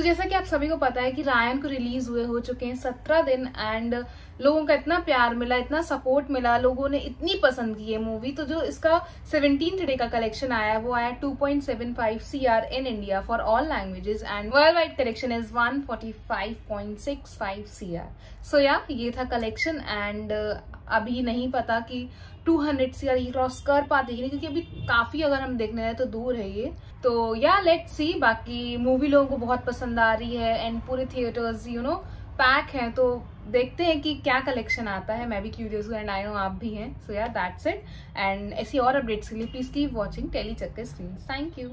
तो जैसा कि आप सभी को पता है कि रायन को रिलीज़ हुए हो चुके हैं सत्रह दिन एंड लोगों का इतना प्यार मिला, इतना सपोर्ट मिला, लोगों ने इतनी पसंद की है मूवी तो जो इसका सेवनटीन डे का कलेक्शन आया, वो आया 2.75 CR in India for all languages and worldwide collection is 145.65 CR so या ये था कलेक्शन एंड अभी नहीं पता कि 200 सीआर ये क्रॉस कर पाते कि नहीं, क्योंकि अभी काफ़ी अगर हम देखने जाए तो दूर है ये। तो या लेट सी बाकी मूवी लोगों को बहुत पसंद आ रही है एंड पूरे थिएटर्स यू नो पैक हैं तो देखते हैं कि क्या कलेक्शन आता है। मैं भी क्यूरियस हूँ एंड आई नो आप भी हैं। सो या दैट्स इट एंड ऐसी और अपडेट्स के लिए please keep watching telly Chakkar screen thank you